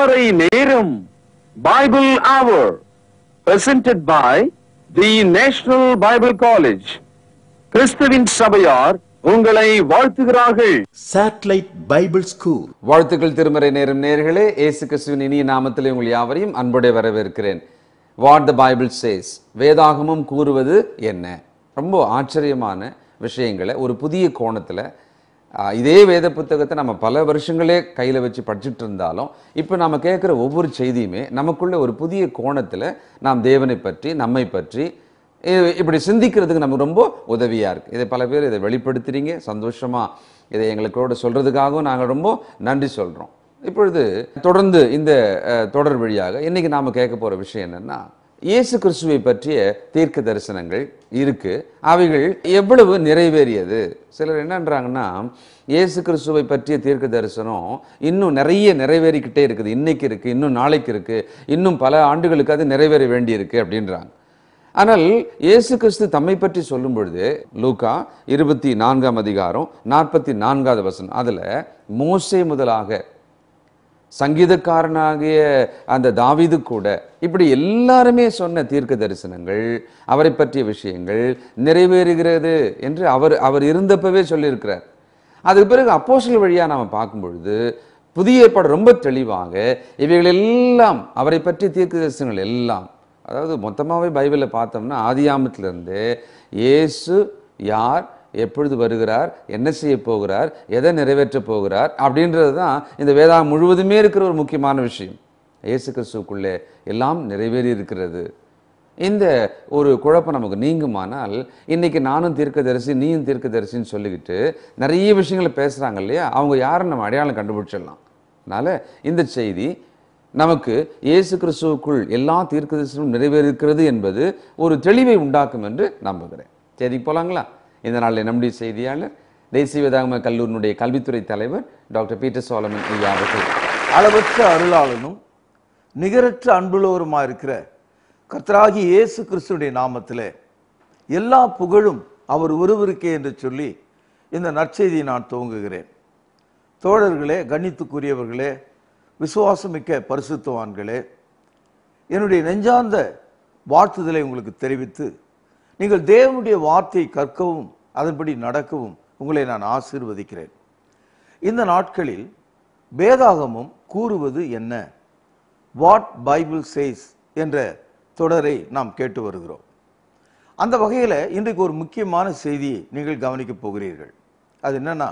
திருமறை நேரம் பைபிள் அவர் presented by the national Bible college கிறிஸ்துவின் சபையார் உங்களை வாழ்த்துகிறார்கள். Satellite Bible School. வாழ்த்துக்கள் திருமறை நேரம் நேர்களே இயேசு கிறிஸ்துவின் இனிய நாமத்திலே உங்கள் யாவரையும் அன்புடைய வரவேற்கிறேன். வாட் த பைபிள் சேஸ் வேதாகமம் கூறுவது என்ன? ரொம்ப ஆச்சரியமான விஷயங்களை ஒரு புதிய கோணத்தில் இதே வேத புத்தகத்தை நம்ம பல வருஷங்களே கையில் வச்சு படிச்சுட்டு இருந்தாலும் இப்போ நம்ம கேட்குற ஒவ்வொரு செய்தியுமே நமக்குள்ள ஒரு புதிய கோணத்தில் நாம் தேவனை பற்றி நம்மை பற்றி இப்படி சிந்திக்கிறதுக்கு நமக்கு ரொம்ப உதவியாக இருக்குது இதை பல பேர் இதை வெளிப்படுத்துகிறீங்க சந்தோஷமாக இதை எங்களுக்கோட சொல்கிறதுக்காகவும் நாங்கள் ரொம்ப நன்றி சொல்கிறோம் இப்பொழுது தொடர்ந்து இந்த தொடர் வழியாக இன்றைக்கி நாம் கேட்க போகிற விஷயம் என்னென்னா இயேசு கிறிஸ்துவை பற்றிய தீர்க்க தரிசனங்கள் இருக்கு. அவைகள் எவ்வளவு நிறைவேறியது? சிலர் என்னன்றாங்கன்னா இயேசு கிறிஸ்துவை பற்றிய தீர்க்க தரிசனம் இன்னும் நிறைய நிறைவேறிக்கிட்டே இருக்குது. இன்னைக்கு இருக்கு இன்னும் நாளைக்கு இருக்கு இன்னும் பல ஆண்டுகளுக்கு அது நிறைவேற வேண்டியிருக்கு அப்படின்றாங்க. ஆனால் இயேசு கிறிஸ்து தம்மை பற்றி சொல்லும் பொழுது லூக்கா இருபத்தி நான்காம் அதிகாரம் நாற்பத்தி நான்காவது வசனம் அதில் மோசே முதலாக சங்கீதக்காரனாகிய அந்த தாவிது கூட இப்படி எல்லாருமே சொன்ன தீர்க்க தரிசனங்கள் அவரை பற்றிய விஷயங்கள் நிறைவேறுகிறது என்று அவர் அவர் இருந்தப்பவே சொல்லியிருக்கிறார். அதுக்கு பிறகு அப்போசல் வழியாக நாம் பார்க்கும் பொழுது புதிய ஏற்பாடு ரொம்ப தெளிவாக இவைகள் எல்லாம் அவரை பற்றிய தீர்க்க தரிசனங்கள் எல்லாம் அதாவது மொத்தமாகவே பைபிளில் பார்த்தோம்னா ஆதியாமத்திலிருந்து இயேசு யார்? எப்பொழுது வருகிறார் என்ன செய்ய போகிறார் எதை நிறைவேற்றப் போகிறார் அப்படின்றது தான் இந்த வேதா முழுவதுமே இருக்கிற ஒரு முக்கியமான விஷயம். இயேசு கிறிஸ்துவுக்குள்ளே எல்லாம் நிறைவேறி இருக்கிறது. இந்த ஒரு குழப்பம் நமக்கு நீங்குமானால் இன்றைக்கி நானும் தீர்க்கதரிசி நீயும் தீர்க்கதரிசின்னு சொல்லிக்கிட்டு நிறைய விஷயங்களை பேசுகிறாங்க இல்லையா? அவங்க யாரும் நம்ம அடையாளம் கண்டுபிடிச்சிடலாம். அதனால இந்த செய்தி நமக்கு இயேசு கிறிஸ்துவுக்குள் எல்லா தீர்க்கதரிசனமும் நிறைவேறிருக்கிறது என்பது ஒரு தெளிவை உண்டாக்கும் என்று நம்புகிறேன். சரி போகலாங்களா இந்த நாளில் நம்முடைய செய்தியாளர் தேசிய வேதாகம கல்லூரினுடைய கல்வித்துறை தலைவர் டாக்டர் பீட்டர் சோலமன் ஐயா அவர்கள். அளவற்ற அருளாளனும் நிகரற்ற அன்புள்ளவருமா இருக்கிற கர்த்தராகி இயேசு கிறிஸ்துடைய நாமத்தில் எல்லா புகழும் அவர் ஒருவருக்கே என்று சொல்லி இந்த நற்செய்தியை நான் துவங்குகிறேன். தோழர்களே கண்ணித்துக்குரியவர்களே விசுவாசமிக்க பரிசுத்தவான்களே என்னுடைய நெஞ்சார்ந்த வாழ்த்துதலை உங்களுக்கு தெரிவித்து நீங்கள் தேவனுடைய வார்த்தையை கற்கவும் அதன்படி நடக்கவும் உங்களை நான் ஆசீர்வதிக்கிறேன். இந்த நாட்களில் வேதாகமம் கூறுவது என்ன? வாட் பைபிள் சேஸ் என்ற தொடரை நாம் கேட்டு வருகிறோம். அந்த வகையில் இன்றைக்கு ஒரு முக்கியமான செய்தியை நீங்கள் கவனிக்கப் போகிறீர்கள். அது என்னன்னா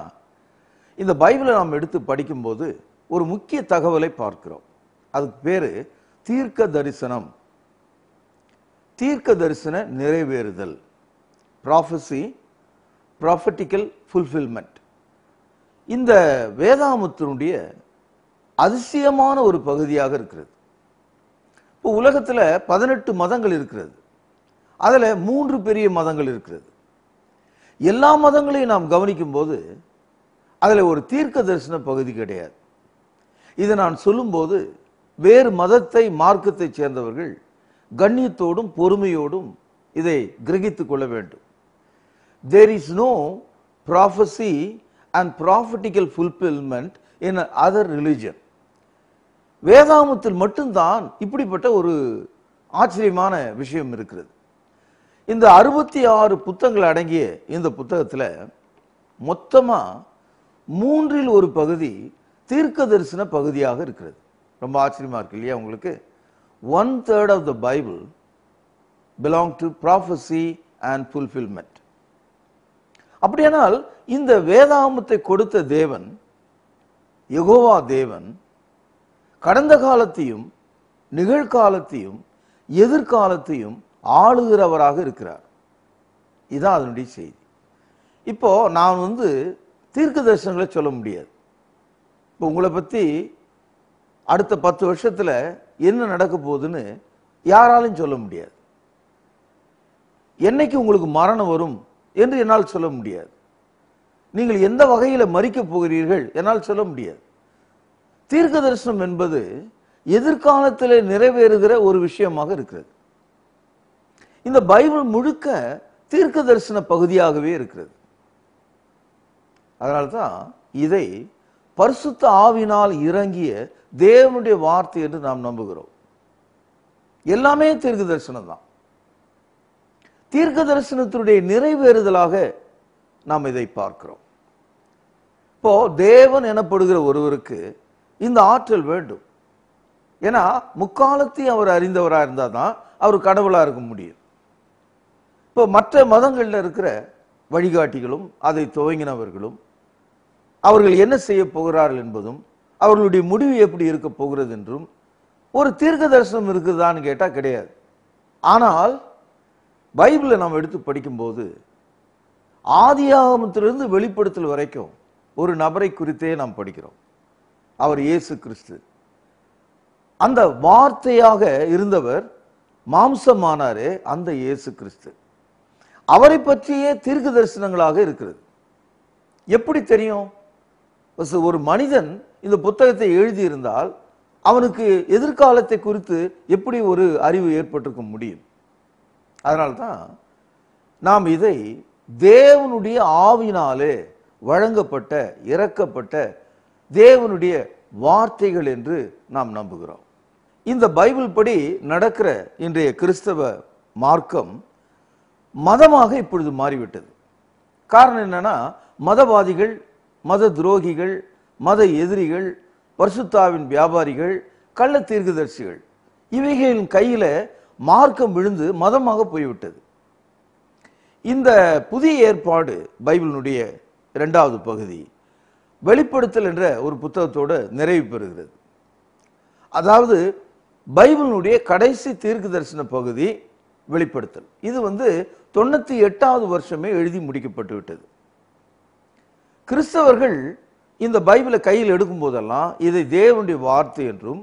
இந்த பைபிளை நாம் எடுத்து படிக்கும்போது ஒரு முக்கிய தகவலை பார்க்கிறோம். அதுக்கு பேர் தீர்க்க தரிசனம் தீர்க்க தரிசன நிறைவேறுதல். ப்ராஃபஸி ப்ராஃபட்டிக்கல் ஃபுல்ஃபில்மெண்ட் இந்த வேதாமத்தினுடைய அதிசயமான ஒரு பகுதியாக இருக்கிறது. இப்போ உலகத்தில் பதினெட்டு மதங்கள் இருக்கிறது. அதில் மூன்று பெரிய மதங்கள் இருக்கிறது. எல்லா மதங்களையும் நாம் கவனிக்கும் போது அதில் ஒரு தீர்க்க தரிசன பகுதி கிடையாது. இதை நான் சொல்லும்போது வேறு மதத்தை மார்க்கத்தைச் சேர்ந்தவர்கள் கண்ணியத்தோடும் பொறுமையோடும் இதை கிரகித்துக் கொள்ள வேண்டும். There is no prophecy and prophetical fulfilment in other religion வேதாமத்தில் மட்டும்தான் இப்படிப்பட்ட ஒரு ஆச்சரியமான விஷயம் இருக்கிறது. இந்த அறுபத்தி ஆறு புத்தகங்கள் அடங்கிய இந்த புத்தகத்தில் மொத்தமாக மூன்றில் ஒரு பகுதி தீர்க்க தரிசன பகுதியாக இருக்கிறது. ரொம்ப ஆச்சரியமாக இருக்கு இல்லையா உங்களுக்கு? One third of the Bible belong to prophecy and fulfilment அப்படியானால் இந்த வேதாமத்தை கொடுத்த தேவன் யகோவா தேவன் கடந்த காலத்தையும் நிகழ்காலத்தையும் எதிர்காலத்தையும் ஆளுகிறவராக இருக்கிறார். இதுதான் அதனுடைய செய்தி. இப்போ நான் வந்து தீர்க்க தரிசனங்களை சொல்ல முடியாது. இப்போ உங்களை பற்றி அடுத்த பத்து வருஷத்தில் என்ன நடக்க போகுதுன்னு யாராலும் சொல்ல முடியாது. என்னைக்கு உங்களுக்கு மரணம் வரும் என்று என்னால் சொல்ல முடியாது. நீங்கள் எந்த வகையில் மறிக்கப் போகிறீர்கள் என்னால் சொல்ல முடியாது. தீர்க்க தரிசனம் என்பது எதிர்காலத்தில் நிறைவேறுகிற ஒரு விஷயமாக இருக்கிறது. இந்த பைபிள் முழுக்க தீர்க்க தரிசன பகுதியாகவே இருக்கிறது. அதனால்தான் இதை பரிசுத்த ஆவினால் இறங்கிய தேவனுடைய வார்த்தை என்று நாம் நம்புகிறோம். எல்லாமே தீர்க்க தரிசனம் தான். தீர்க்க தரிசனத்தினுடைய நிறைவேறுதலாக நாம் இதை பார்க்கிறோம். இப்போ தேவன் எனப்படுகிற ஒருவருக்கு இந்த ஆற்றல் வேண்டும். ஏன்னா முக்காலத்தையும் அவர் அறிந்தவராக இருந்தால் தான் அவர் கடவுளாக இருக்க முடியும். இப்போ மற்ற மதங்களில் இருக்கிற வழிகாட்டிகளும் அதை துவங்கினவர்களும் அவர்கள் என்ன செய்ய போகிறார்கள் என்பதும் அவர்களுடைய முடிவு எப்படி இருக்க போகிறது என்றும் ஒரு தீர்க்க தரிசனம் இருக்குதான்னு கேட்டால் கிடையாது. ஆனால் பைபிளை நாம் எடுத்து படிக்கும்போது ஆதியாகமத்திலிருந்து வெளிப்படுத்தல் வரைக்கும் ஒரு நபரை குறித்தே நாம் படிக்கிறோம். அவர் இயேசு கிறிஸ்து. அந்த வார்த்தையாக இருந்தவர் மாம்சமானாரே அந்த இயேசு கிறிஸ்து. அவரை பற்றியே தீர்க்க தரிசனங்களாக இருக்கிறது. எப்படி தெரியும்? ஒரு- ஒரு மனிதன் இந்த புத்தகத்தை எழுதியிருந்தால் அவனுக்கு எதிர்காலத்தை குறித்து எப்படி ஒரு அறிவு ஏற்பட்டிருக்க முடியும்? அதனால்தான் நாம் இதை தேவனுடைய ஆவினாலே வழங்கப்பட்ட இறக்கப்பட்ட தேவனுடைய வார்த்தைகள் என்று நாம் நம்புகிறோம். இந்த பைபிள் படி நடக்கிற இன்றைய கிறிஸ்தவ மார்க்கம் மதமாக இப்பொழுது மாறிவிட்டது. காரணம் என்னன்னா மதவாதிகள் மத துரோகிகள் மத எதிரிகள் பரிசுத்தாவின் வியாபாரிகள் கள்ள தீர்க்கதரிசிகள் இவைகளின் கையில மார்க்கம் விழுந்து மதமாக போய்விட்டது. இந்த புதிய ஏற்பாடு பைபிளினுடைய இரண்டாவது பகுதி வெளிப்படுத்தல் என்ற ஒரு புத்தகத்தோடு நிறைவு பெறுகிறது. அதாவது பைபிளினுடைய கடைசி தீர்க்க தரிசன பகுதி வெளிப்படுத்தல். இது வந்து தொண்ணூத்தி எட்டாவது வருஷமே எழுதி முடிக்கப்பட்டு விட்டது. கிறிஸ்தவர்கள் இந்த பைபிளை கையில் எடுக்கும் போதெல்லாம் இதை தேவனுடைய வார்த்தை என்றும்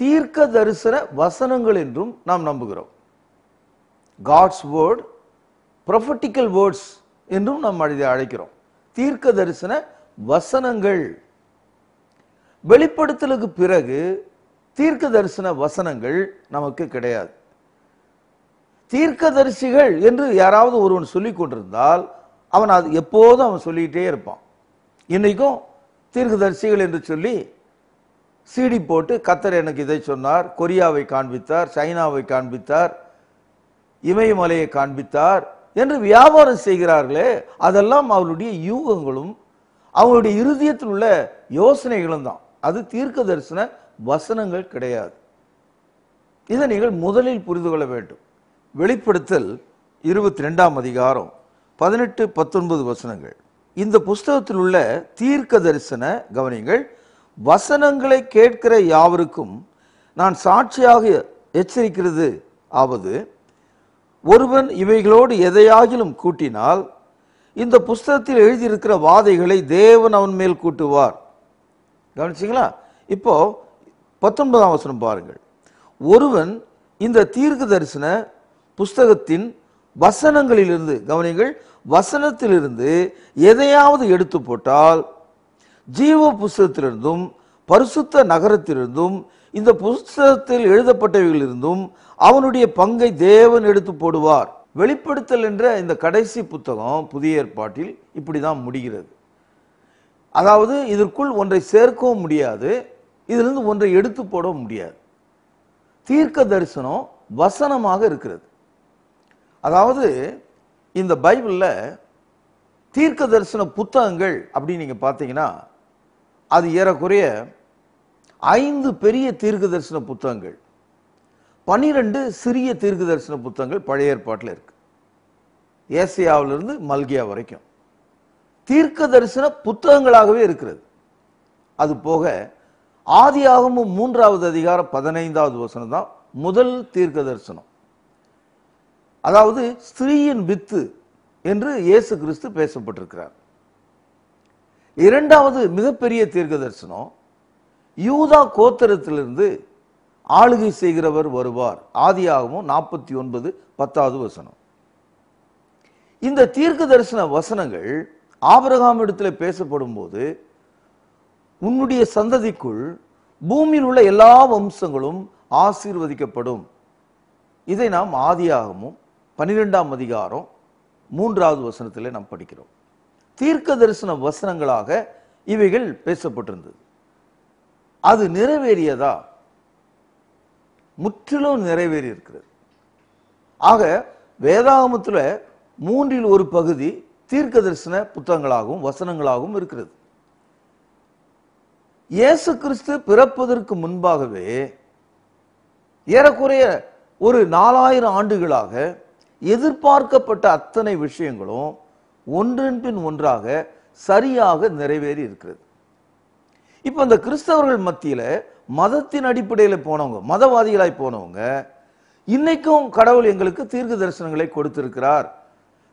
தீர்க்க தரிசன வசனங்கள் என்றும் நாம் நம்புகிறோம். காட்ஸ் வேர்ட் ப்ரொஃபட்டிக்கல் வேர்ட்ஸ் என்றும் நாம் இதை அழைக்கிறோம். தீர்க்க தரிசன வசனங்கள். வெளிப்படுத்தலுக்கு பிறகு தீர்க்க தரிசன வசனங்கள் நமக்கு கிடையாது. தீர்க்கதரிசிகள் என்று யாராவது ஒருவன் சொல்லிக் கொண்டிருந்தால் அவன் அது எப்போதும் அவன் சொல்லிக்கிட்டே இருப்பான். இன்றைக்கும் தீர்க்கதரிசிகள் என்று சொல்லி சீடி போட்டு கத்தர் எனக்கு இதை சொன்னார். கொரியாவை காண்பித்தார் சைனாவை காண்பித்தார் இமயமலையை காண்பித்தார் என்று வியாபாரம் செய்கிறார்களே அதெல்லாம் அவருடைய யூகங்களும் அவங்களுடைய இருதயத்தில் உள்ள யோசனைகளும் தான். அது தீர்க்க தரிசன வசனங்கள் கிடையாது. இதை நீங்கள் முதலில் புரிந்து கொள்ள வேண்டும். வெளிப்படுத்தல் இருபத்தி ரெண்டாம் அதிகாரம் பதினெட்டு பத்தொன்பது வசனங்கள். இந்த புஸ்தகத்தில் உள்ள தீர்க்க தரிசன கவனிங்கள் வசனங்களை கேட்கிற யாவருக்கும் நான் சாட்சியாக எச்சரிக்கிறது ஆவது ஒருவன் இவைகளோடு எதையாகிலும் கூட்டினால் இந்த புஸ்தகத்தில் எழுதியிருக்கிற வாதைகளை தேவன் அவன் மேல் கூட்டுவார். கவனிச்சிங்களா? இப்போ பத்தொன்பதாம் வசனம் பாருங்கள். ஒருவன் இந்த தீர்க்க தரிசன புஸ்தகத்தின் வசனங்களிலிருந்து கவனிங்கள் வசனத்திலிருந்து எதையாவது எடுத்து போட்டால் ஜீவ புஸ்தகத்திலிருந்தும் பரிசுத்த நகரத்திலிருந்தும் இந்த புஸ்தகத்தில் எழுதப்பட்டவைகளிலிருந்தும் அவனுடைய பங்கை தேவன் எடுத்து போடுவார். வெளிப்படுத்தல் என்ற இந்த கடைசி புத்தகம் புதிய ஏற்பாட்டில் இப்படி தான் முடிகிறது. அதாவது இதற்குள் ஒன்றை சேர்க்கவும் முடியாது இதிலிருந்து ஒன்றை எடுத்து போடவும் முடியாது. தீர்க்க தரிசனம் வசனமாக இருக்கிறது. அதாவது இந்த பைபிளில் தீர்க்க தரிசன புத்தகங்கள் அப்படின்னு நீங்கள் பார்த்தீங்கன்னா அது ஏறக்குறைய ஐந்து பெரிய தீர்க்க தரிசன புத்தகங்கள். பனிரெண்டு சிறிய தீர்க்க தரிசன புத்தகங்கள் பழைய ஏற்பாட்டில் இருக்கு. ஏசியாவிலிருந்து மல்கியா வரைக்கும். தீர்க்க தரிசன புத்தகங்களாகவே இருக்கிறது. அது போக ஆதியாகமும் மூன்றாவது அதிகாரம் பதினைந்தாவது வசனம் தான் முதல் தீர்க்க தரிசனம் அதாவது ஸ்திரீயின் வித்து என்று இயேசு கிறிஸ்து பேசப்பட்டிருக்கிறார். இரண்டாவது மிகப்பெரிய தீர்க்க தரிசனம் யூதா கோத்தரத்திலிருந்து ஆளுகை செய்கிறவர் வருவார். ஆதியாகவும் நாற்பத்தி ஒன்பது பத்தாவது வசனம். இந்த தீர்க்க தரிசன வசனங்கள் ஆபரகாம் இடத்துல பேசப்படும் போது உன்னுடைய சந்ததிக்குள் பூமியில் உள்ள எல்லா வம்சங்களும் ஆசீர்வதிக்கப்படும். இதை நாம் ஆதியாகமும் பன்னிரெண்டாம் அதிகாரம் மூன்றாவது வசனத்தில் நாம் படிக்கிறோம். தீர்க்க தரிசன வசனங்களாக இவைகள் பேசப்பட்டிருந்தது. அது நிறைவேறியதா? முற்றிலும் நிறைவேறி இருக்கிறது. ஆக வேதாகமத்தில் மூன்றில் ஒரு பகுதி தீர்க்க தரிசன புத்தகங்களாகவும் வசனங்களாகவும் இருக்கிறது. இயேசு கிறிஸ்து பிறப்பதற்கு முன்பாகவே ஏறக்குறைய ஒரு நாலாயிரம் ஆண்டுகளாக எதிர்பார்க்கப்பட்ட அத்தனை விஷயங்களும் ஒன்றின் பின் ஒன்றாக சரியாக நிறைவேறி இருக்கிறது. இப்போ இந்த கிறிஸ்தவர்கள் மத்தியில் மதத்தின் அடிப்படையில் போனவங்க மதவாதிகளாய் போனவங்க இன்னைக்கும் கடவுள் எங்களுக்கு தீர்க்க தரிசனங்களை கொடுத்திருக்கிறார்.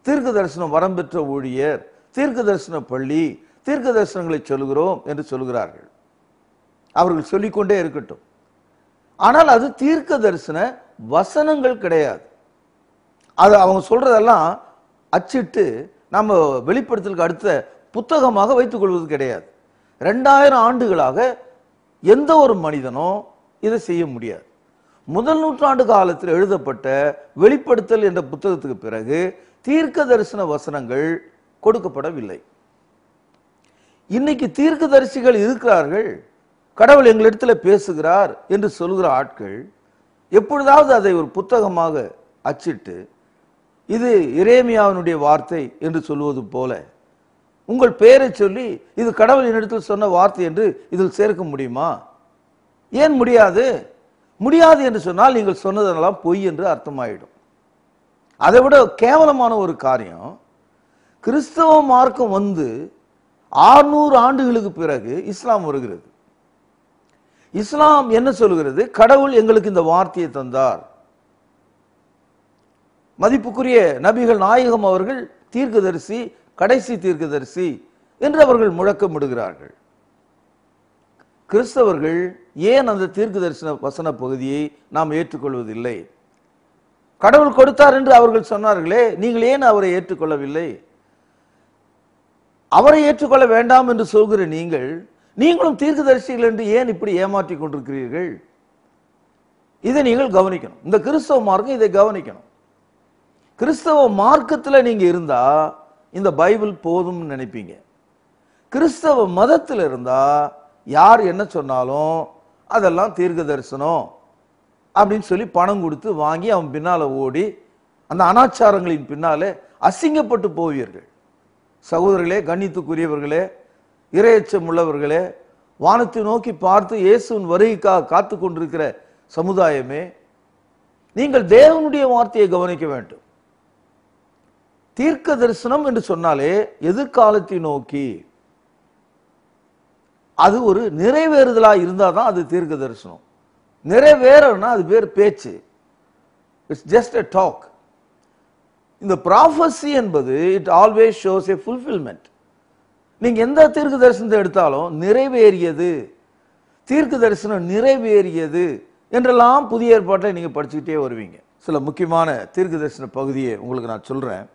தீர்க்க தரிசனம் வரம் பெற்ற ஊழியர் தீர்க்க தரிசன பள்ளி தீர்க்க தரிசனங்களை சொல்கிறோம் என்று சொல்கிறார்கள் அவர்கள் சொல்லிக்கொண்டே இருக்கட்டும். ஆனால் அது தீர்க்க தரிசன வசனங்கள் கிடையாது. அது அவங்க சொல்றதெல்லாம் அச்சிட்டு நம்ம வெளிப்படுத்தலுக்கு அடுத்த புத்தகமாக வைத்துக் கொள்வது கிடையாது. ரெண்டாயிரம் ஆண்டுகளாக எந்த ஒரு மனிதனும் இதை செய்ய முடியாது. முதல் நூற்றாண்டு காலத்தில் எழுதப்பட்ட வெளிப்படுத்தல் என்ற புத்தகத்துக்கு பிறகு தீர்க்க தரிசன வசனங்கள் கொடுக்கப்படவில்லை. இன்னைக்கு தீர்க்கதரிசிகள் இருக்கிறார்கள் கடவுள் எங்களிடத்தில் பேசுகிறார் என்று சொல்கிற ஆட்கள் எப்பொழுதாவது அதை ஒரு புத்தகமாக அச்சிட்டு இது இரேமியாவினுடைய வார்த்தை என்று சொல்வது போல. உங்கள் பெயரை சொல்லி இது கடவுள் என்னிடத்தில் சொன்ன வார்த்தை என்று இதில் சேர்க்க முடியுமா? ஏன் முடியாது? முடியாது என்று சொன்னால் நீங்கள் சொன்னதெல்லாம் பொய் என்று அர்த்தமாயிடும். அதை விட கேவலமான ஒரு காரியம் கிறிஸ்தவ மார்க்கம் வந்து ஆறுநூறு ஆண்டுகளுக்கு பிறகு இஸ்லாம் வருகிறது. இஸ்லாம் என்ன சொல்கிறது? கடவுள் எங்களுக்கு இந்த வார்த்தையை தந்தார். மதிப்புக்குரிய நபிகள் நாயகம் அவர்கள் தீர்க்கதரிசி கடைசி தீர்க்கதரிசி என்று அவர்கள் முழக்கமிடுகிறார்கள் கிறிஸ்தவர்கள் ஏன் அந்த தீர்க்க தரிசன வசன பகுதியை நாம் ஏற்றுக்கொள்வதில்லை? கடவுள் கொடுத்தார் என்று அவர்கள் சொன்னார்களே நீங்கள் ஏன் அவரை ஏற்றுக்கொள்ளவில்லை? அவரை ஏற்றுக்கொள்ள வேண்டாம் என்று சொல்கிற நீங்கள் நீங்களும் தீர்க்கதரிசிகள் என்று ஏன் இப்படி ஏமாற்றிக் கொண்டிருக்கிறீர்கள்? இதை நீங்கள் கவனிக்கணும். இந்த கிறிஸ்தவ மார்க்கம் இதை கவனிக்கணும். கிறிஸ்தவ மார்க்கத்தில் நீங்கள் இருந்தால் இந்த பைபிள் போதும்னு நினைப்பீங்க. கிறிஸ்தவ மதத்தில் இருந்தால் யார் என்ன சொன்னாலும் அதெல்லாம் தீர்க்க தரிசனம் அப்படின்னு சொல்லி பணம் கொடுத்து வாங்கி அவன் பின்னால் ஓடி அந்த அனாச்சாரங்களின் பின்னாலே அசிங்கப்பட்டு போவீர்கள். சகோதரர்களே கண்ணித்துக்குரியவர்களே இரையச்சம் உள்ளவர்களே வானத்தை நோக்கி பார்த்து இயேசுவின் வருகைக்காக காத்து கொண்டிருக்கிற சமுதாயமே நீங்கள் தேவனுடைய வார்த்தையை கவனிக்க வேண்டும். தீர்க்க தரிசனம் என்று சொன்னாலே எதிர்காலத்தை நோக்கி. அது ஒரு நிறைவேறுதலாக இருந்தால் தான் அது தீர்க்க தரிசனம் நிறைவேறனா அது பேர் பேச்சு. இட்ஸ் ஜஸ்ட் எ டாக் இந்த ப்ராஃபஸி என்பது it always shows a fulfilment நீங்கள் எந்த தீர்க்க தரிசனத்தை எடுத்தாலும் நிறைவேறியது. தீர்க்க தரிசனம் நிறைவேறியது என்றெல்லாம் புதிய ஏற்பாட்டை நீங்கள் படிச்சுக்கிட்டே வருவீங்க. சில முக்கியமான தீர்க்க தரிசன பகுதியை உங்களுக்கு நான் சொல்கிறேன்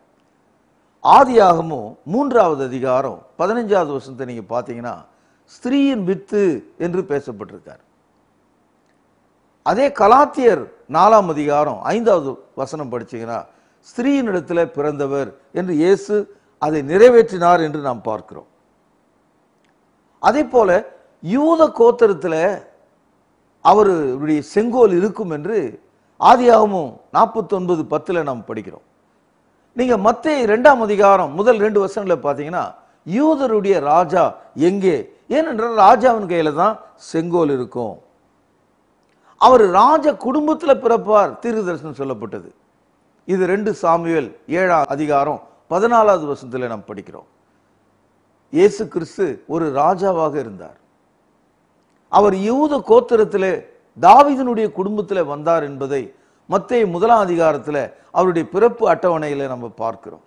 ஆதியாகமும் மூன்றாவது அதிகாரம் பதினஞ்சாவது வருஷத்தை நீங்கள் பார்த்தீங்கன்னா ஸ்திரீயின் வித்து என்று பேசப்பட்டிருக்கார். அதே கலாத்தியர் நாலாம் அதிகாரம் ஐந்தாவது வசனம் படிச்சீங்கன்னா ஸ்திரீயினிடத்துல பிறந்தவர் என்று இயேசு அதை நிறைவேற்றினார் என்று நாம் பார்க்கிறோம். அதே போல யூத கோத்தரத்தில் அவருடைய செங்கோல் இருக்கும் என்று ஆதியாகமும் நாற்பத்தொன்பது பத்தில் நாம் படிக்கிறோம். நீங்க மற்ற இரண்டாம் அதிகாரம் முதல் ரெண்டு வருஷங்களில் பார்த்தீங்கன்னா யூதருடைய ராஜா எங்கே? ஏனென்றால் ராஜாவின் கையில தான் செங்கோல் இருக்கும். அவர் ராஜ குடும்பத்தில் பிறப்பார் தீர்க்கதரிசனம் சொல்லப்பட்டது. இது ரெண்டு சாமியல் ஏழாம் அதிகாரம் பதினாலாவது வருஷத்தில் நாம் படிக்கிறோம். இயேசு கிறிஸ்து ஒரு ராஜாவாக இருந்தார். அவர் யூத கோத்திரத்திலே தாவிதனுடைய குடும்பத்தில் வந்தார் என்பதை மத்திய முதலாம் அதிகாரத்தில் அவருடைய பிறப்பு அட்டவணையில் நம்ம பார்க்கிறோம்.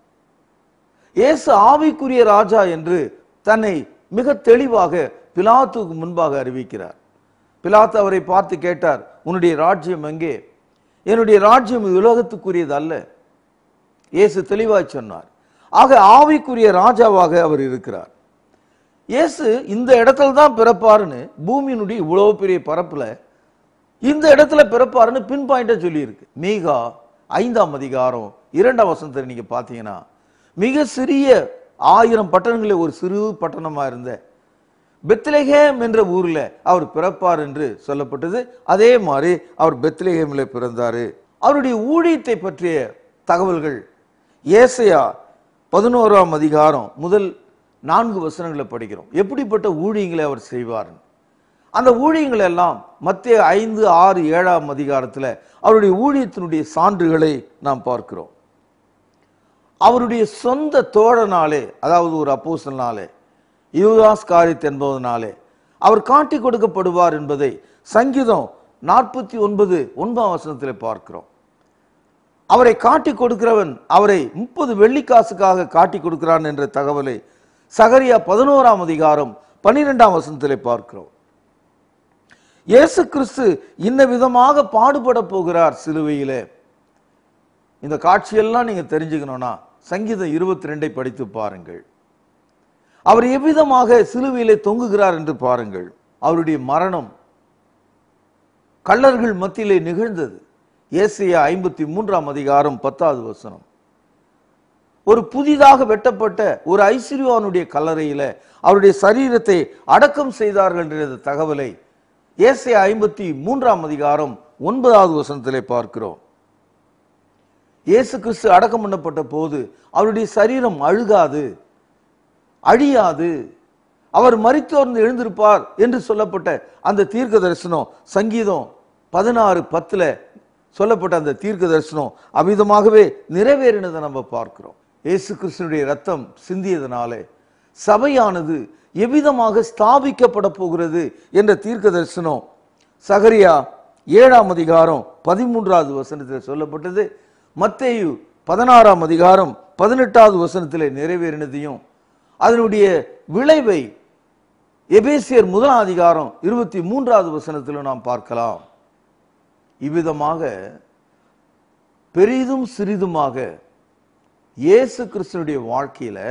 இயேசு ஆவிக்குரிய ராஜா என்று தன்னை மிக தெளிவாக பிலாத்துக்கு முன்பாக அறிவிக்கிறார். பிலாத்து அவரை பார்த்து கேட்டார் உன்னுடைய ராஜ்யம் எங்கே? என்னுடைய ராஜ்யம் உலகத்துக்குரியது அல்ல. இயேசு தெளிவாக சொன்னார். ஆக ஆவிக்குரிய ராஜாவாக அவர் இருக்கிறார். இயேசு இந்த இடத்துல தான் பிறப்பாருன்னு பூமியினுடைய இவ்வளவு பெரிய பரப்பில் இந்த இடத்துல பிறப்பாருன்னு பின் பாயிண்டா சொல்லியிருக்கு. மீகா ஐந்தாம் அதிகாரம் இரண்டாம் வசனத்தில் நீங்க பார்த்தீங்கன்னா மிக சிறிய ஆயிரம் பட்டணங்களில் ஒரு சிறு பட்டணமா இருந்த பெத்லேஹேம் என்ற ஊரில் அவர் பிறப்பார் என்று சொல்லப்பட்டது. அதே மாதிரி அவர் பெத்லெகேம்ல பிறந்தார். அவருடைய ஊழியத்தை பற்றிய தகவல்கள் ஏசையா பதினோராம் அதிகாரம் முதல் நான்கு வசனங்களை படிக்கிறோம். எப்படிப்பட்ட ஊழியங்களை அவர் செய்வார்னு. அந்த ஊழியங்கள் எல்லாம் மத்திய ஐந்து ஆறு ஏழாம் அதிகாரத்தில் அவருடைய ஊழியத்தினுடைய சான்றுகளை நாம் பார்க்கிறோம். அவருடைய சொந்த தோழனாலே அதாவது ஒரு அப்போசனாலே யூதாஸ் காரித் என்பதனாலே அவர் காட்டி கொடுக்கப்படுவார் என்பதை சங்கீதம் நாற்பத்தி ஒன்பது ஒன்பதாம் வசனத்தில் பார்க்கிறோம். அவரை காட்டி கொடுக்கிறவன் அவரை முப்பது வெள்ளிக்காசுக்காக காட்டி கொடுக்கிறான் என்ற தகவலை சகரியா பதினோராம் அதிகாரம் பன்னிரெண்டாம் வசனத்தில் பார்க்கிறோம். இயேசு கிறிஸ்து இந்த விதமாக பாடுபட போகிறார் சிலுவையிலே. இந்த காட்சியெல்லாம் நீங்க தெரிஞ்சுக்கணும்னா சங்கீதம் இருபத்தி ரெண்டை படித்து பாருங்கள். அவர் எவ்விதமாக சிலுவையிலே தொங்குகிறார் என்று பாருங்கள். அவருடைய மரணம் கள்ளர்கள் மத்தியிலே நிகழ்ந்தது. ஏசியா ஐம்பத்தி மூன்றாம் அதிகாரம் பத்தாவது வசனம். ஒரு புதிதாக வெட்டப்பட்ட ஒரு ஐஸ்வர்யானுடைய கல்லறையில அவருடைய சரீரத்தை அடக்கம் செய்தார்கள் என்ற தகவலை ஏசை ஐம்பத்தி மூன்றாம் அதிகாரம் ஒன்பதாவது வசனத்திலே பார்க்கிறோம். இயேசு கிறிஸ்து அடக்கம் பண்ணப்பட்ட போது அவருடைய சரீரம் அழுகாது அழியாது. அவர் மறித்தோர்ந்து எழுந்திருப்பார் என்று சொல்லப்பட்ட அந்த தீர்க்க தரிசனம் சங்கீதம் பதினாறு பத்தில் சொல்லப்பட்ட அந்த தீர்க்க தரிசனம் அமிதமாகவே நிறைவேறினதை நம்ம பார்க்கிறோம். இயேசு கிறிஸ்தனுடைய ரத்தம் சிந்தியதனாலே சபையானது எவ்விதமாக ஸ்தாபிக்கப்பட போகிறது என்ற தீர்க்க தரிசனம் சகரியா ஏழாம் அதிகாரம் பதிமூன்றாவது வசனத்தில் சொல்லப்பட்டது. மத்தேயு பதினாறாம் அதிகாரம் பதினெட்டாவது வசனத்தில் நிறைவேறினதையும் அதனுடைய விளைவை எபேசியர் முதலாம் அதிகாரம் இருபத்தி மூன்றாவது வசனத்திலும் நாம் பார்க்கலாம். இவ்விதமாக பெரிதும் சிறிதுமாக இயேசு கிறிஸ்தனுடைய வாழ்க்கையில்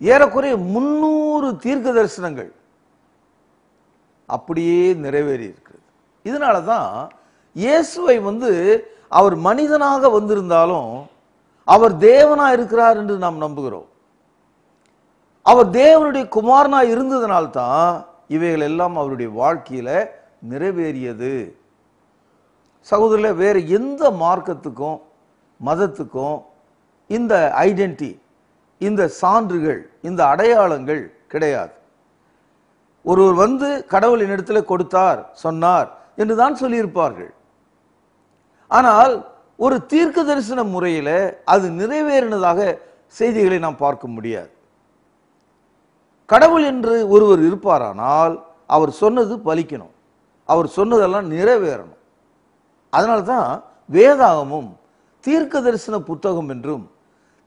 ஏறக்குறைய முன்னூறு தீர்க்க தரிசனங்கள் அப்படியே நிறைவேறி இருக்கிறது. இதனால தான் இயேசுவை வந்து அவர் மனிதனாக வந்திருந்தாலும் அவர் தேவனா இருக்கிறார் என்று நாம் நம்புகிறோம். அவர் தேவனுடைய குமாரனா இருந்ததனால்தான் இவைகள் எல்லாம் அவருடைய வாழ்க்கையில் நிறைவேறியது. சகோதரில் வேற எந்த மார்க்கத்துக்கும் மதத்துக்கும் இந்த ஐடென்டி இந்த சான்றுகள் இந்த அடையாளங்கள் கிடையாது. ஒருவர் வந்து கடவுளின் இடத்துல கொடுத்தார் சொன்னார் என்று தான் சொல்லியிருப்பார்கள். ஆனால் ஒரு தீர்க்க தரிசன முறையில் அது நிறைவேறினதாக செய்திகளை நாம் பார்க்க முடியாது. கடவுள் என்று ஒருவர் இருப்பாரானால் அவர் சொன்னது பலிக்கணும். அவர் சொன்னதெல்லாம் நிறைவேறணும். அதனால தான் வேதாகமும் தீர்க்க தரிசன புத்தகம் என்றும்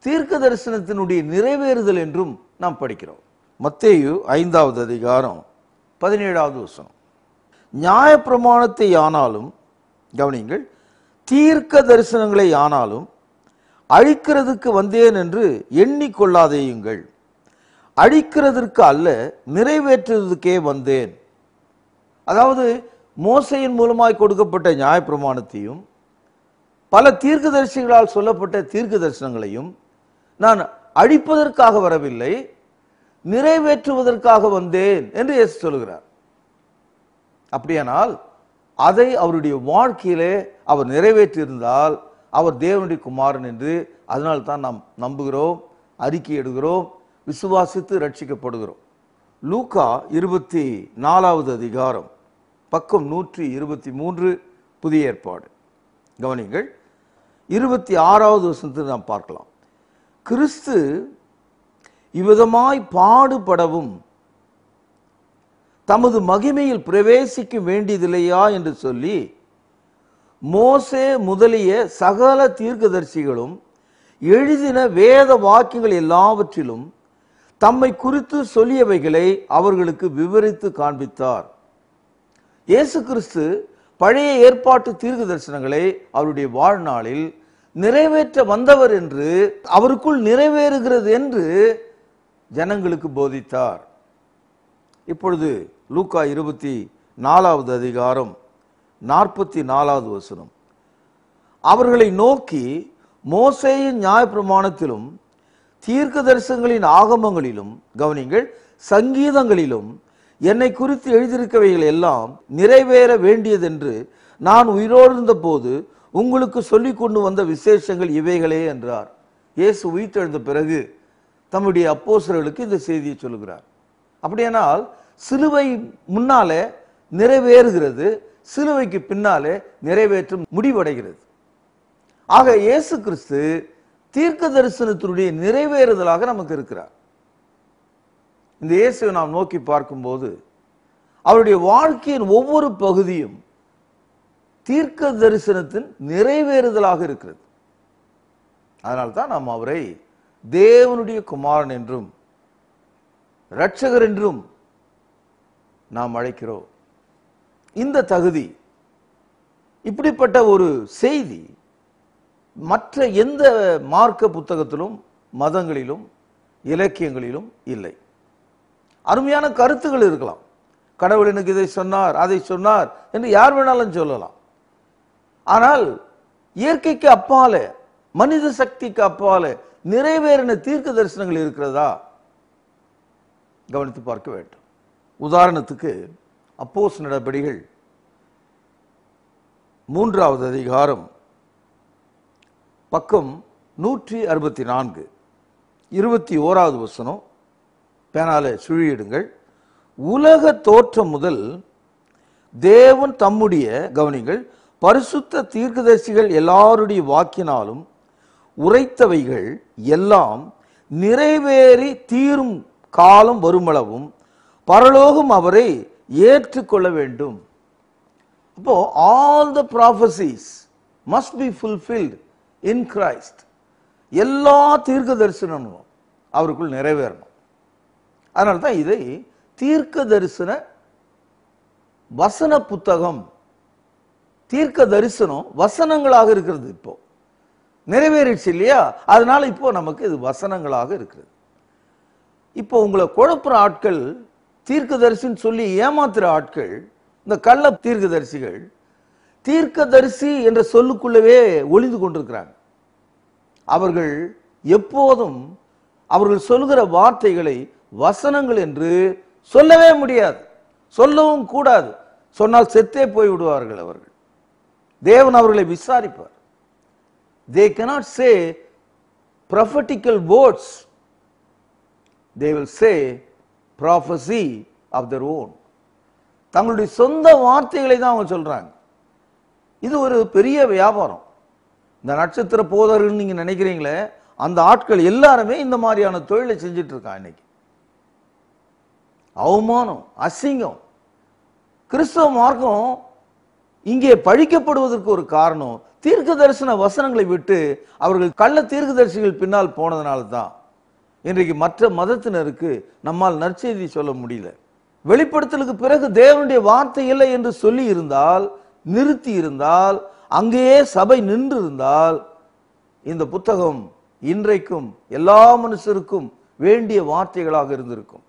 தீர்க்க தரிசனத்தினுடைய நிறைவேறுதல் என்றும் நாம் படிக்கிறோம். மத்தேயு ஐந்தாவது அதிகாரம் பதினேழாவது வசனம். நியாயப்பிரமாணத்தை ஆனாலும் கவனிங்கள் தீர்க்க தரிசனங்களை ஆனாலும் அழிக்கிறதுக்கு வந்தேன் என்று எண்ணிக்கொள்ளாதேயுங்கள். அழிக்கிறதற்கு அல்ல நிறைவேற்றுவதற்கே வந்தேன். அதாவது மோசையின் மூலமாய் கொடுக்கப்பட்ட நியாயப்பிரமாணத்தையும் பல தீர்க்க தரிசிகளால் சொல்லப்பட்ட தீர்க்க தரிசனங்களையும் நான் அழிப்பதற்காக வரவில்லை நிறைவேற்றுவதற்காக வந்தேன் என்று இயேசு சொல்கிறார் அப்படியானால் அதை அவருடைய வாழ்க்கையிலே அவர் நிறைவேற்றியிருந்தால் அவர் தேவனுடைய குமாரன் என்று அதனால் தான் நாம் நம்புகிறோம் அறிக்கை எடுகிறோம் விசுவாசித்து ரட்சிக்கப்படுகிறோம் லூக்கா இருபத்தி நாலாவது அதிகாரம் பக்கம் நூற்றி இருபத்தி மூன்று புதிய ஏற்பாடு. கவனிங்கள் இருபத்தி ஆறாவது வருஷத்தில் நாம் பார்க்கலாம். கிறிஸ்து இவ்விதமாய் பாடுபடவும் தமது மகிமையில் பிரவேசிக்க வேண்டியதில்லையா என்று சொல்லி மோசே முதலிய சகல தீர்க்கதரிசிகளும் எழுதின வேத வாக்கியங்கள் எல்லாவற்றிலும் தம்மை குறித்து சொல்லியவைகளை அவர்களுக்கு விவரித்து காண்பித்தார். இயேசு கிறிஸ்து பழைய ஏற்பாட்டு தீர்க்க தரிசனங்களை அவருடைய வாழ்நாளில் நிறைவேற்ற வந்தவர் என்று அவருக்குள் நிறைவேறுகிறது என்று ஜனங்களுக்கு போதித்தார். இப்பொழுது லூக்கா இருபத்தி நாலாவது அதிகாரம் நாற்பத்தி நாலாவது வசனம். அவர்களை நோக்கி மோசேயின் நியாயப்பிரமாணத்திலும் தீர்க்க தரிசனங்களின் ஆகமங்களிலும் கவனிங்கள் சங்கீதங்களிலும் என்னை குறித்து எழுதியிருக்கவைகள் எல்லாம் நிறைவேற வேண்டியதென்று நான் உயிரோடு இருந்தபோது உங்களுக்கு சொல்லிக் கொண்டு வந்த விசேஷங்கள் இவைகளே என்றார். இயேசு உயிர்த்தெழுந்த பிறகு தம்முடைய அப்போசர்களுக்கு இந்த செய்தியை சொல்லுகிறார். அப்படியானால் சிலுவை முன்னாலே நிறைவேறுகிறது சிலுவைக்கு பின்னாலே நிறைவேற்றும் முடிவடைகிறது. ஆக இயேசு கிறிஸ்து தீர்க்க தரிசனத்தினுடைய நிறைவேறுதலாக நமக்கு இருக்கிறார். இந்த இயேசுவை நாம் நோக்கி பார்க்கும்போது அவருடைய வாழ்க்கையின் ஒவ்வொரு பகுதியும் தீர்க்க தரிசனத்தின் நிறைவேறுதலாக இருக்கிறது. அதனால்தான் நாம் அவரை தேவனுடைய குமாரன் என்றும் இரட்சகர் என்றும் நாம் அழைக்கிறோம். இந்த தகுதி இப்படிப்பட்ட ஒரு செய்தி மற்ற எந்த மார்க்க புத்தகத்திலும் மதங்களிலும் இலக்கியங்களிலும் இல்லை. அருமையான கருத்துகள் இருக்கலாம். கடவுள் எனக்கு இதை சொன்னார் அதை சொன்னார் என்று யார் வேணாலும் சொல்லலாம். ஆனால் இயற்கைக்கு அப்பால மனித சக்திக்கு அப்பால நிறைவேறின தீர்க்க தரிசனங்கள் இருக்கிறதா? கவனித்து பார்க்க வேண்டும். உதாரணத்துக்கு அப்போஸ் நடபடிகள் மூன்றாவது அதிகாரம் பக்கம் நூற்றி அறுபத்தி நான்கு இருபத்தி ஓராவது வசனம். பேனால சுழியிடுங்கள். உலக தோற்றம் முதல் தேவன் தம்முடைய கவனிங்கள் பரிசுத்த தீர்க்கதரிசிகள் எல்லாருடைய வாக்கினாலும் உரைத்தவைகள் எல்லாம் நிறைவேறி தீரும் காலம் வருமளவும் பரலோகம் அவரை ஏற்றுக்கொள்ள வேண்டும். அப்போ all the prophecies must be fulfilled in Christ எல்லா தீர்க்க தரிசனமும் அவருக்குள் நிறைவேறணும். அதனால தான் இதை தீர்க்க தரிசன வசன புத்தகம் தீர்க்க தரிசனம் வசனங்களாக இருக்கிறது இப்போ. நிறைவேறிடுச்சு இல்லையா? அதனால இப்போ நமக்கு இது வசனங்களாக இருக்கிறது. இப்போ உங்களை குழப்புற ஆட்கள் தீர்க்கதரிசின்னு சொல்லி ஏமாத்துற ஆட்கள் இந்த கள்ள தீர்க்கதரிசிகள் தீர்க்கதரிசி என்ற சொல்லுக்குள்ளவே ஒளிந்து கொண்டிருக்கிறாங்க. அவர்கள் எப்போதும் அவர்கள் சொல்லுகிற வார்த்தைகளை வசனங்கள் என்று சொல்லவே முடியாது. சொல்லவும் கூடாது. சொன்னால் செத்தே போய் விடுவார்கள் அவர்கள். தேவன் அவர்களை விசாரிப்பார். They cannot say prophetical words they will say prophecy of their own தங்களுடைய சொந்த வார்த்தைகளை தான் அவங்க சொல்கிறாங்க இது ஒரு பெரிய வியாபாரம். இந்த நட்சத்திர போதர்கள் நீங்கள் நினைக்கிறீங்களே அந்த ஆட்கள் எல்லாருமே இந்த மாதிரியான தொழிலை செஞ்சுட்டு இருக்கான் இன்னைக்கு. அவமானம் அசிங்கம். கிறிஸ்தவ மார்க்கம் இங்கே பழிக்கப்படுவதற்கு ஒரு காரணம் தீர்க்க தரிசன வசனங்களை விட்டு அவர்கள் கள்ள தீர்க்க தரிசிகள் பின்னால் போனதுனால தான் இன்றைக்கு மற்ற மதத்தினருக்கு நம்மால் நற்செய்தி சொல்ல முடியல. வெளிப்படுத்தலுக்கு பிறகு தேவனுடைய வார்த்தை இல்லை என்று சொல்லி இருந்தால் நிறுத்தி இருந்தால் அங்கேயே சபை நின்று இருந்தால் இந்த புத்தகம் இன்றைக்கும் எல்லா மனுஷருக்கும் வேண்டிய வார்த்தைகளாக இருந்திருக்கும்.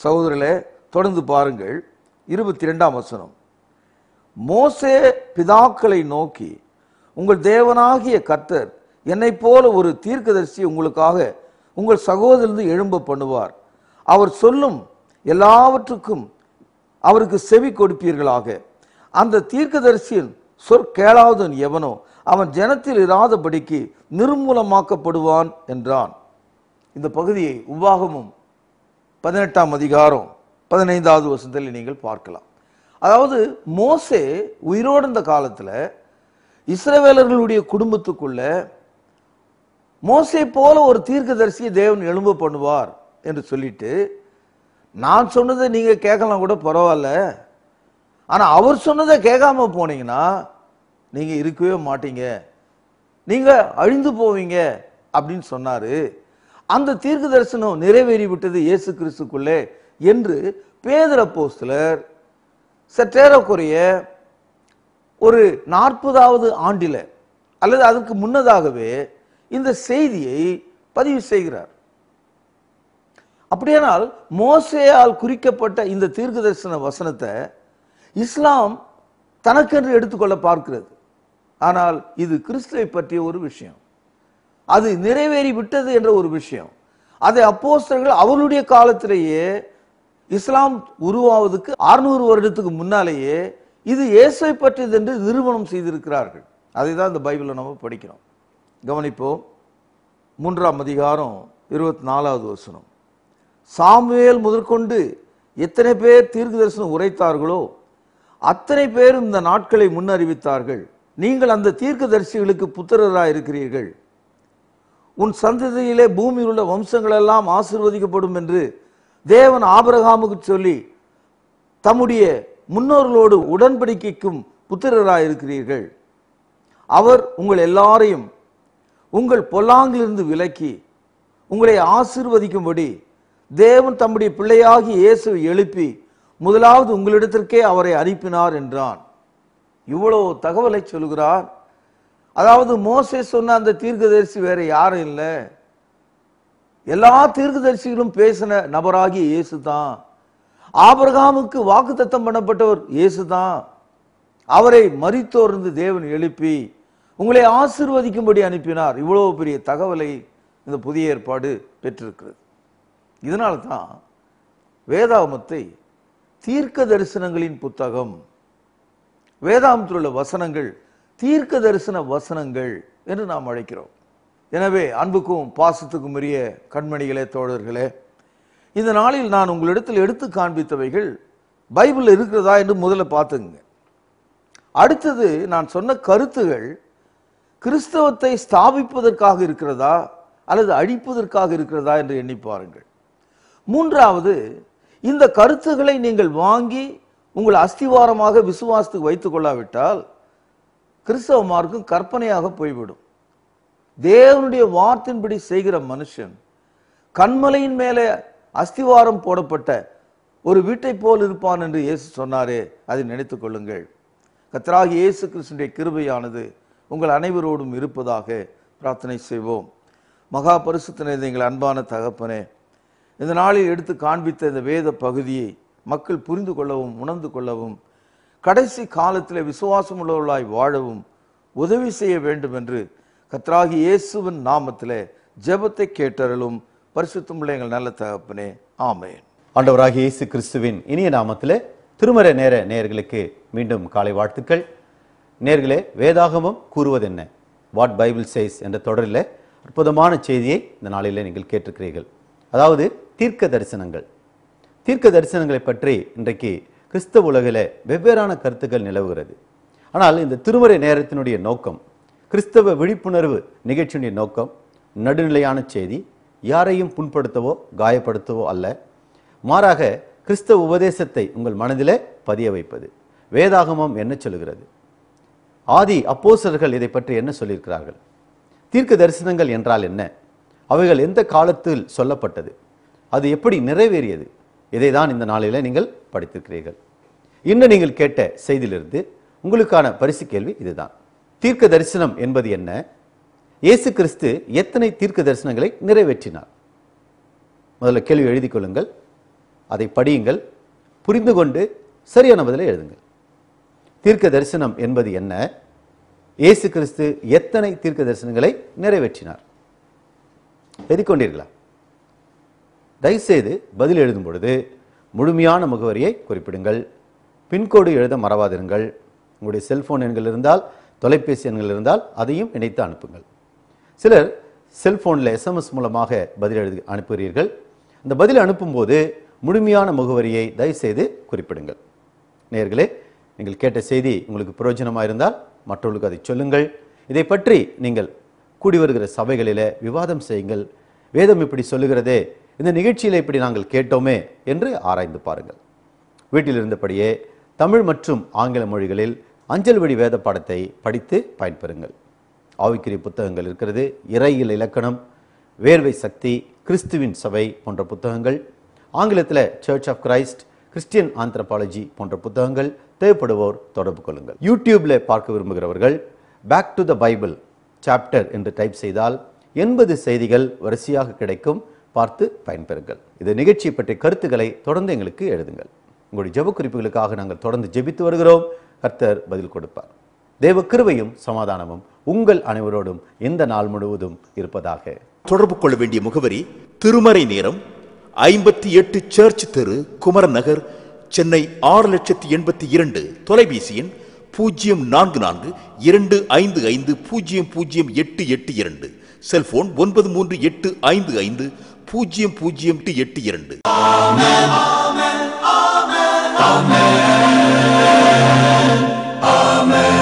சகோதரில் தொடர்ந்து பாருங்கள் இருபத்தி ரெண்டாம் வசனம். மோசே பிதாக்களை நோக்கி உங்கள் தேவனாகிய கர்த்தர் என்னைப் போல ஒரு தீர்க்கதரிசி உங்களுக்காக உங்கள் சகோதரிலிருந்து எழும்ப பண்ணுவார். அவர் சொல்லும் எல்லாவற்றுக்கும் அவருக்கு செவி கொடுப்பீர்களாக. அந்த தீர்க்கதரிசியின் சொற்கேளாவதன் எவனோ அவன் ஜனத்தில் இராதபடிக்கு நிர்மூலமாக்கப்படுவான் என்றான். இந்த பகுதியை உபாகமும் பதினெட்டாம் அதிகாரம் பதினைந்தாவது வசனத்தில் நீங்கள் பார்க்கலாம். அதாவது மோசே உயிரோடு இருந்த காலத்தில் இஸ்ரவேலர்களுடைய குடும்பத்துக்குள்ள மோசை போல ஒரு தீர்க்கதரிசியை தேவன் எழும்ப பண்ணுவார் என்று சொல்லிட்டு நான் சொன்னதை நீங்கள் கேட்கலாம் கூட பரவாயில்ல. ஆனால் அவர் சொன்னதை கேட்காம போனீங்கன்னா நீங்கள் இருக்கவே மாட்டீங்க. நீங்கள் அழிந்து போவீங்க அப்படின்னு சொன்னார். அந்த தீர்க்க தரிசனம் நிறைவேறி விட்டது இயேசு கிறிஸ்துக்குள்ளே என்று பேதர போஸ்தலர் சற்றேறக்குறைய ஒரு நாற்பதாவது ஆண்டில் அல்லது அதற்கு முன்னதாகவே இந்த செய்தியை பதிவு செய்கிறார். அப்படியானால் மோசேயால் குறிக்கப்பட்ட இந்த தீர்க்க தரிசன வசனத்தை இஸ்லாம் தனக்கென்று எடுத்துக்கொள்ள பார்க்கிறது. ஆனால் இது கிறிஸ்துவை பற்றிய ஒரு விஷயம். அது நிறைவேறி விட்டது என்ற ஒரு விஷயம். அதை அப்போஸ்தர்கள் அவருடைய காலத்திலேயே இஸ்லாம் உருவாவதுக்கு 600 வருடத்துக்கு முன்னாலேயே இது இயேசுவை பற்றியது என்று நிறுவனம் செய்திருக்கிறார்கள். அதை தான் இந்த பைபிளில் நம்ம படிக்கிறோம். கவனிப்போம் மூன்றாம் அதிகாரம் இருபத்தி நாலாவது வசனம். சாமுவேல் முதற்கொண்டு எத்தனை பேர் தீர்க்க தரிசனம் உரைத்தார்களோ அத்தனை பேரும் இந்த நாட்களை முன்னறிவித்தார்கள். நீங்கள் அந்த தீர்க்கதரிசிகளுக்கு புத்திரராக இருக்கிறீர்கள் உன் சந்ததியிலே பூமியில் உள்ள வம்சங்கள் எல்லாம் என்று தேவன் ஆபிரகாமுக்கு சொல்லி தம்முடைய முன்னோர்களோடு உடன்படிக்கைக்கும் புத்திரராக இருக்கிறீர்கள் அவர் உங்கள் எல்லாரையும் உங்கள் பொல்லாங்கிலிருந்து விலக்கி உங்களை ஆசீர்வதிக்கும்படி தேவன் தம்முடைய பிள்ளையாகி இயேசுவை எழுப்பி முதலாவது உங்களிடத்திற்கே அவரை அனுப்பினார் என்றான். இவ்வளோ தகவலை சொல்கிறார் அதாவது மோசே சொன்ன அந்த தீர்க்கதரிசி வேற யாரும் இல்லை. எல்லா தீர்க்கதரிசிகளும் பேசின நபராகி இயேசு தான் ஆபரகாமுக்கு வாக்குத்தத்தம் பண்ணப்பட்டவர் இயேசு தான் அவரை மறித்தோர்ந்து தேவன் எழுப்பி உங்களை ஆசீர்வதிக்கும்படி அனுப்பினார். இவ்வளவு பெரிய தகவலை இந்த புதிய ஏற்பாடு பெற்றிருக்கிறது. இதனால தான் வேதாமத்தை தீர்க்க தரிசனங்களின் புத்தகம் வேதாமத்தில் உள்ள வசனங்கள் தீர்க்க தரிசன வசனங்கள் என்று நாம் அழைக்கிறோம். எனவே அன்புக்கும் பாசத்துக்கும் உரிய கண்மணிகளே தோழர்களே இந்த நாளில் நான் உங்களிடத்தில் எடுத்து காண்பித்தவைகள் பைபிள் இருக்கிறதா என்று முதல்ல பார்த்துங்க அடுத்தது நான் சொன்ன கருத்துகள் கிறிஸ்தவத்தை ஸ்தாபிப்பதற்காக இருக்கிறதா அல்லது அழிப்பதற்காக இருக்கிறதா என்று எண்ணி பாருங்கள். மூன்றாவது இந்த கருத்துக்களை நீங்கள் வாங்கி உங்கள் அஸ்திவாரமாக விசுவாசத்துக்கு வைத்துக் கொள்ளாவிட்டால் கிறிஸ்தவ மார்க்கும் கற்பனையாக போய்விடும். தேவனுடைய வார்த்தையின்படி செய்கிற மனுஷன் கண்மலையின் மேலே அஸ்திவாரம் போடப்பட்ட ஒரு வீட்டை போல் இருப்பான் என்று இயேசு சொன்னாரே அதை நினைத்துக் கொள்ளுங்கள். கத்தராக இயேசு கிறிஸ்துடைய கிருபையானது உங்கள் அனைவரோடும் இருப்பதாக பிரார்த்தனை செய்வோம். மகா பரிசுத்தனை எங்கள் அன்பான தகப்பனே இந்த நாளில் எடுத்து காண்பித்த இந்த வேத பகுதியை மக்கள் புரிந்து கொள்ளவும் உணர்ந்து கொள்ளவும் கடைசி காலத்தில் விசுவாசம் உள்ளவர்களாய் வாழவும் உதவி செய்ய வேண்டும் என்று கத்ராகி இயேசுவின் நாமத்திலே ஜெபத்தை கேட்டருளும் பரிசுத்தமுள்ள எங்கள் நல்ல தகப்பனே. ஆமேன். ஆண்டவராகி இயேசு கிறிஸ்துவின் இனிய நாமத்திலே திருமறை நேர நேர்களுக்கு மீண்டும் காலை வாழ்த்துக்கள். நேர்களே வேதாகமம் கூறுவதென்ன? வாட் பைபிள் சைஸ் என்ற தொடரில் அற்புதமான செய்தியை இந்த நாளில் நீங்கள் கேட்டிருக்கிறீர்கள். அதாவது தீர்க்க தரிசனங்கள். தீர்க்க தரிசனங்களை பற்றி இன்றைக்கு கிறிஸ்தவ உலகில் வெவ்வேறான கருத்துக்கள் நிலவுகிறது. ஆனால் இந்த திருமறை நேரத்தினுடைய நோக்கம் கிறிஸ்தவ விழிப்புணர்வு நிகழ்ச்சியினுடைய நோக்கம் நடுநிலையான செய்தி யாரையும் புண்படுத்தவோ காயப்படுத்தவோ அல்ல. மாறாக கிறிஸ்தவ உபதேசத்தை உங்கள் மனதிலே பதிய வைப்பது. வேதாகமம் என்ன சொல்லுகிறது? ஆதி அப்போசர்கள் இதை பற்றி என்ன சொல்லியிருக்கிறார்கள்? தீர்க்க தரிசனங்கள் என்றால் என்ன? அவைகள் எந்த காலத்தில் சொல்லப்பட்டது? அது எப்படி நிறைவேறியது? இதை தான் இந்த நாளில நீங்கள் படித்திருக்கிறீர்கள். இன்னும் நீங்கள் கேட்ட செய்தியிலிருந்து உங்களுக்கான பரிசு கேள்வி இதுதான். தீர்க்க தரிசனம் என்பது என்ன? இயேசு கிறிஸ்து எத்தனை தீர்க்க தரிசனங்களை நிறைவேற்றினார்? முதல்ல கேள்வி எழுதிக் கொள்ளுங்கள். அதை படியுங்கள். புரிந்து கொண்டு சரியான பதிலை எழுதுங்கள். தீர்க்க தரிசனம் என்பது என்ன? இயேசு கிறிஸ்து எத்தனை தீர்க்க தரிசனங்களை நிறைவேற்றினார்? எதிர்கொண்டீர்களா தயவுசெய்து பதில் எழுதும் பொழுது முழுமையான முகவரியை குறிப்பிடுங்கள். பின்கோடு எழுத மறவாதிருங்கள். உங்களுடைய செல்போன் எண்கள் இருந்தால் தொலைபேசி எண்கள் இருந்தால் அதையும் இணைத்து அனுப்புங்கள். சிலர் செல்போனில் எஸ்எம்எஸ் மூலமாக பதில் எழுதி அனுப்புகிறீர்கள். அந்த பதில் அனுப்பும்போது முழுமையான முகவரியை தயவுசெய்து குறிப்பிடுங்கள். நேர்களே நீங்கள் கேட்ட செய்தி உங்களுக்கு பிரயோஜனமாக இருந்தால் மற்றவர்களுக்கு அதை சொல்லுங்கள். இதை பற்றி நீங்கள் கூடி வருகிற சபைகளில் விவாதம் செய்யுங்கள். வேதம் இப்படி சொல்லுகிறதே இந்த நிகழ்ச்சியில் இப்படி நாங்கள் கேட்டோமே என்று ஆராய்ந்து பாருங்கள். வீட்டில் இருந்தபடியே தமிழ் மற்றும் ஆங்கில மொழிகளில் அஞ்சல் வழி வேத பாடத்தை படித்து பயன்பெறுங்கள். ஆவிக்குரிய புத்தகங்கள் இருக்கிறது. இறையில் இலக்கணம் வேர்வை சக்தி கிறிஸ்துவின் சபை போன்ற புத்தகங்கள் ஆங்கிலத்தில் church of Christ Christian anthropology போன்ற புத்தகங்கள் தேவைப்படுவோர் தொடர்பு கொள்ளுங்கள். யூடியூப்பில் பார்க்க விரும்புகிறவர்கள் back to the Bible chapter என்று டைப் செய்தால் எண்பது செய்திகள் வரிசையாக கிடைக்கும். பார்த்து பயன்பெறுங்கள். இது நிகழ்ச்சியை பற்றிய கருத்துக்களை தொடர்ந்து எங்களுக்கு எழுதுங்கள். உங்களுடைய ஜெப குறிப்புகளுக்காக நாங்கள் தொடர்ந்து ஜெபித்து வருகிறோம். கர்த்தர் பதில் கொடுப்பார். தேவ கிருபையும் சமாதானமும் உங்கள் அனைவரோடும் இந்த நாள் முழுவதும் இருப்பதாக. தொடர்பு கொள்ள வேண்டிய முகவரி திருமறை நேரம் ஐம்பத்தி எட்டு சர்ச் தெரு குமரன் நகர் சென்னை ஆறு லட்சத்தி எண்பத்தி இரண்டு தொலைபேசி எண் பூஜ்ஜியம் நான்கு நான்கு இரண்டு ஐந்து ஐந்து பூஜ்ஜியம் பூஜ்ஜியம் எட்டு எட்டு இரண்டு செல்போன் ஒன்பது மூன்று எட்டு ஐந்து ஐந்து பூஜ்ஜியம் பூஜ்ஜியம் எட்டு Amen. Amen.